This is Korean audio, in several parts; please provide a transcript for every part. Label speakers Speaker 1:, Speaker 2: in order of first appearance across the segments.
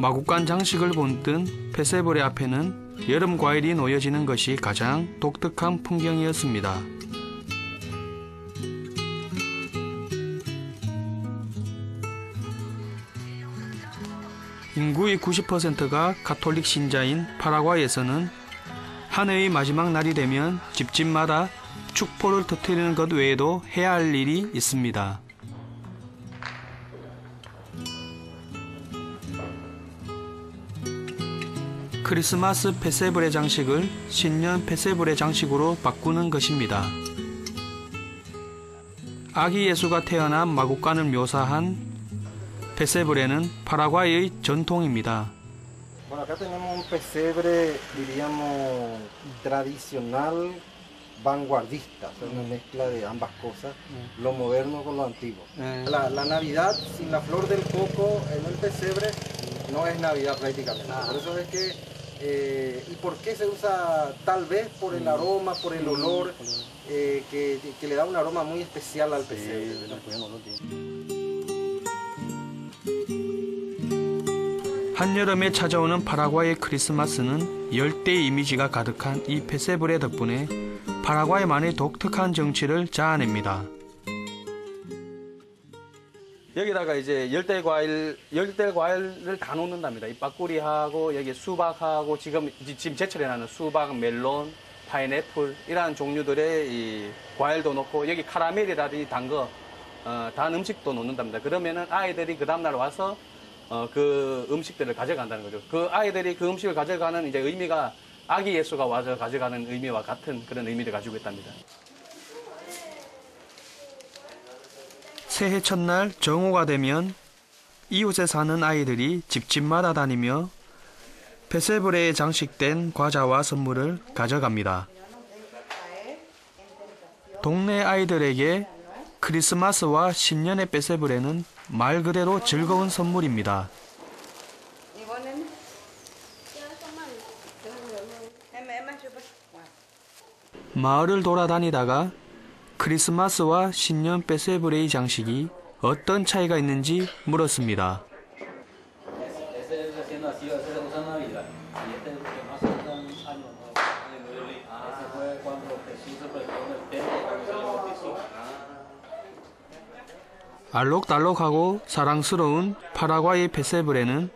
Speaker 1: 마구간 장식을 본뜬 페세브레 앞에는 여름 과일이 놓여지는 것이 가장 독특한 풍경이었습니다. 인구의 90%가 가톨릭 신자인 파라과이에서는 한 해의 마지막 날이 되면 집집마다 축포를 터뜨리는 것 외에도 해야 할 일이 있습니다. 크리스마스 페세브레 장식을 신년 페세브레 장식으로 바꾸는 것입니다. 아기 예수가 태어난 마국간을 묘사한 페세브레는 파라과이의 전통입니다.
Speaker 2: Bueno, acá tenemos un pesebre, diríamos, tradicional, vanguardista, o sea, una mezcla de ambas cosas, lo moderno con lo antiguo. La, la Navidad sin la flor del coco en el pesebre no es Navidad prácticamente. Por eso es que, eh, ¿y por qué se usa? Tal vez por el aroma, por el olor, eh, que, que le da un aroma muy especial al pesebre. ¿no?
Speaker 1: 한여름에 찾아오는 파라과이의 크리스마스는 열대 이미지가 가득한 이 페세브레 덕분에 파라과이만의 독특한 정치를 자아냅니다. 여기다가 이제 열대 과일, 열대 과일을 다 놓는답니다. 이 빠꾸리하고 여기 수박하고 지금 지금 제철에 나는 수박, 멜론, 파인애플 이러한 종류들의 이 과일도 넣고 여기 카라멜이라든지 단 거, 어, 단 음식도 놓는답니다. 그러면은 아이들이 그 다음날 와서 어, 그 음식들을 가져간다는 거죠. 그 아이들이 그 음식을 가져가는 이제 의미가 아기 예수가 와서 가져가는 의미와 같은 그런 의미를 가지고 있답니다. 새해 첫날 정오가 되면 이웃에 사는 아이들이 집집마다 다니며 페세브레에 장식된 과자와 선물을 가져갑니다. 동네 아이들에게 크리스마스와 신년의 페세브레는 말 그대로 즐거운 선물입니다. 마을을 돌아다니다가 크리스마스와 신년 페세브레이 장식이 어떤 차이가 있는지 물었습니다. 알록달록하고 사랑스러운 파라과이 페세브레는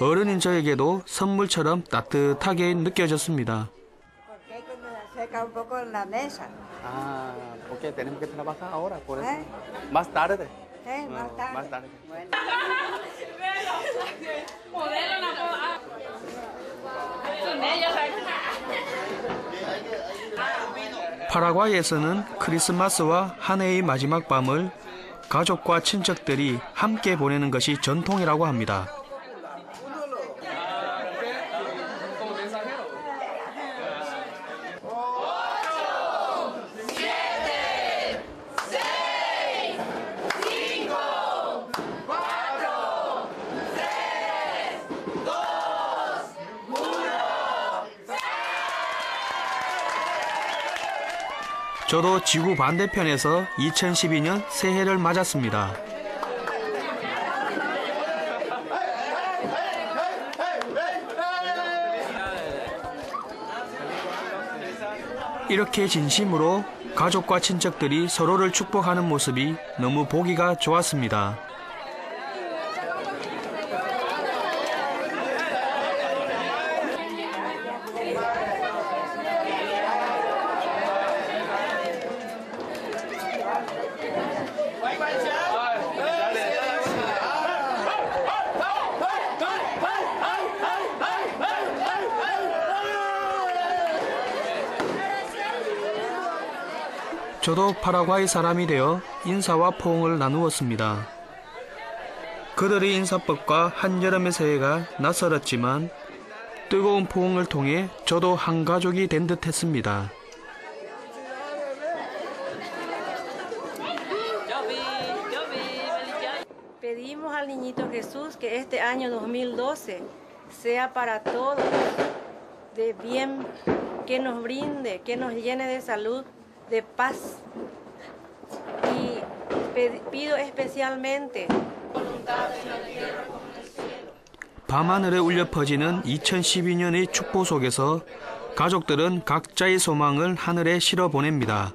Speaker 1: 어른인 저에게도 선물처럼 따뜻하게 느껴졌습니다.
Speaker 3: Seca un poco la mesa.
Speaker 1: 아, porque tenemos que trabajar ahora, por
Speaker 3: eso. ¿Eh?
Speaker 1: Más tarde.
Speaker 3: ¿Eh? Más tarde.
Speaker 1: más tarde.
Speaker 3: Bueno.
Speaker 1: 파라과이에서는 크리스마스와 한 해의 마지막 밤을 가족과 친척들이 함께 보내는 것이 전통이라고 합니다. 저도 지구 반대편에서 2012년 새해를 맞았습니다. 이렇게 진심으로 가족과 친척들이 서로를 축복하는 모습이 너무 보기가 좋았습니다. 저도 파라과이 사람이 되어 인사와 포옹을 나누었습니다. 그들의 인사법과 한여름의 새해가 낯설었지만 뜨거운 포옹을 통해 저도 한 가족이 된 듯 했습니다.
Speaker 4: Pedimos al niñito Jesús que este año 2012 sea para todos de bien, que nos brinde, que nos llene de salud, de paz. Y pido especialmente
Speaker 1: 밤하늘에 울려 퍼지는 2012년의 축복 속에서 가족들은 각자의 소망을 하늘에 실어 보냅니다.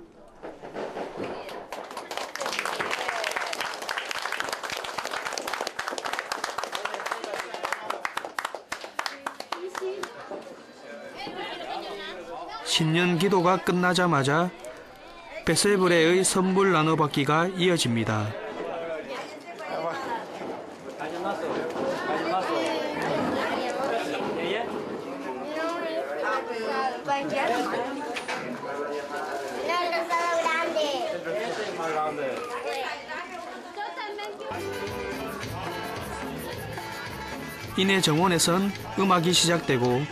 Speaker 1: 신년 기도가 끝나자마자 베세브레의 선물 나눠받기가 이어집니다. 이내 정원에선 음악이 시작되고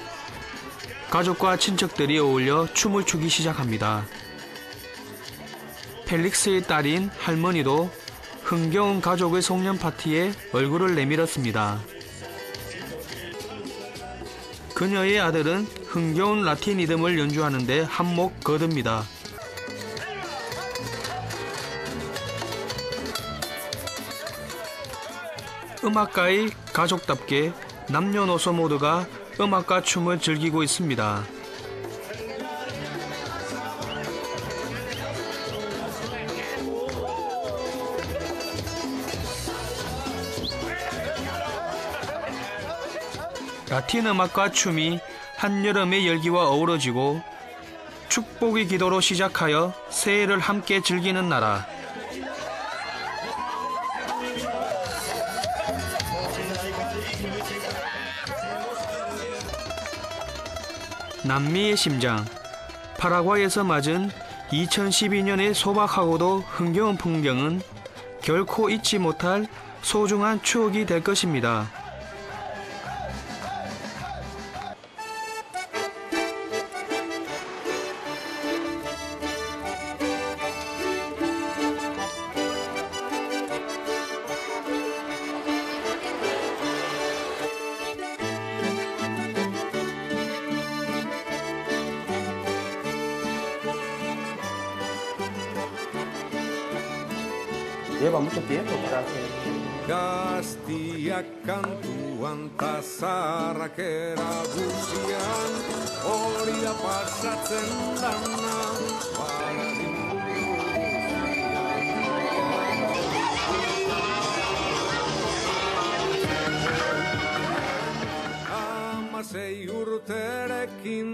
Speaker 1: 가족과 친척들이 어울려 춤을 추기 시작합니다. 펠릭스의 딸인 할머니도 흥겨운 가족의 송년 파티에 얼굴을 내밀었습니다. 그녀의 아들은 흥겨운 라틴 리듬을 연주하는데 한몫 거듭니다. 음악가의 가족답게 남녀노소 모두가 음악과 춤을 즐기고 있습니다. 라틴 음악과 춤이 한여름의 열기와 어우러지고 축복의 기도로 시작하여 새해를 함께 즐기는 나라. 남미의 심장, 파라과이에서 맞은 2012년의 소박하고도 흥겨운 풍경은 결코 잊지 못할 소중한 추억이 될 것입니다.
Speaker 5: Lleva mucho tiempo para hacer.
Speaker 6: Gaztiak kantuan ta zaharrakera guzian hori da pasatzen dana Hamasei urterekin